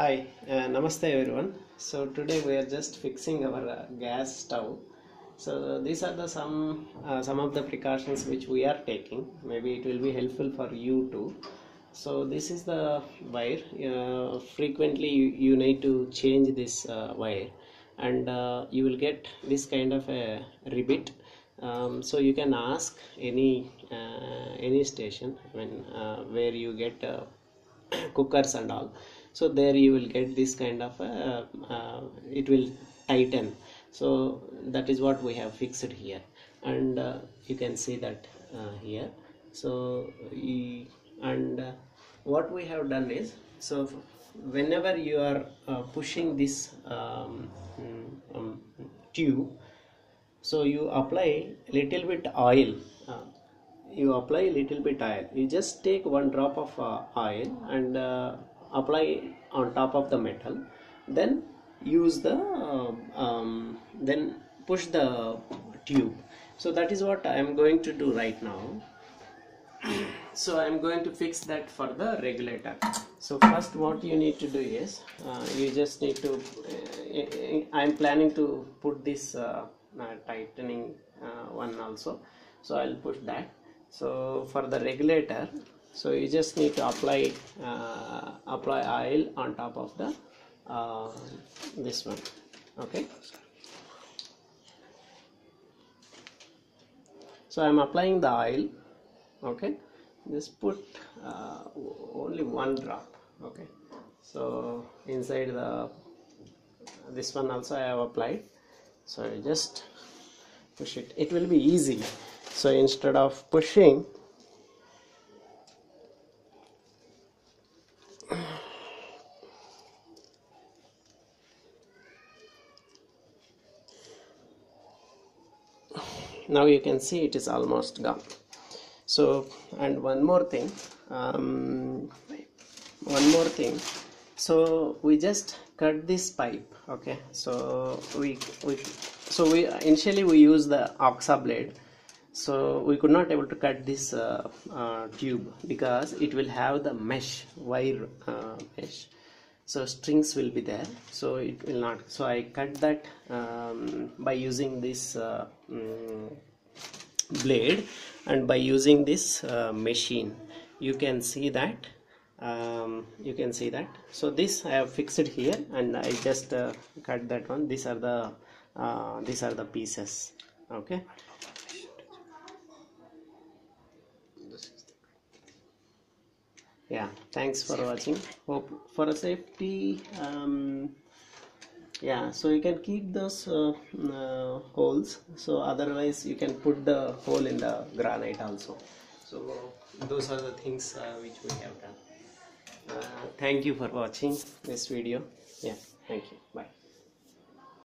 Hi, uh, namaste everyone. So today we are just fixing our uh, gas stove. So these are the some uh, some of the precautions which we are taking. Maybe it will be helpful for you too. So this is the wire. Uh, frequently you, you need to change this uh, wire, and uh, you will get this kind of a ribbit. Um, so you can ask any any station when where you get cookers and all. So there you will get this kind of a, uh, it will tighten. So that is what we have fixed here. And uh, you can see that uh, here. So and uh, what we have done is so whenever you are uh, pushing this um, mm, um, tube so you apply little bit oil uh, you apply little bit oil. You just take one drop of uh, oil and uh, apply on top of the metal. Then use the uh, um, then push the tube. So that is what i am going to do right now. So i'm going to fix that for the regulator. So first what you need to do is uh, you just need to uh, i'm planning to put this uh, uh, tightening uh, one also. So i'll push that so for the regulator so you just need to apply uh, apply oil on top of the uh, this one okay? So i'm applying the oil okay? Just put uh, only one drop okay? So inside the this one also i have applied. So just push it. It will be easy so instead of pushing now you can see it is almost gone. So and one more thing um, one more thing. So we just cut this pipe okay? So we, we so we initially we use the hacksaw blade so we could not able to cut this uh, uh, tube because it will have the mesh wire uh, mesh. So strings will be there. So it will not so i cut that um, by using this mm, blade and by using this uh, machine. You can see that um, you can see that. So this I have fixed here and I just uh, cut that one. These are the these are the pieces. Okay yeah thanks for watching. Hope for a safety um, yeah so you can keep those uh, uh, holes. So otherwise you can put the hole in the granite also. So those are the things uh, which we have done. Uh, thank you for watching this video. Yeah thank you. Bye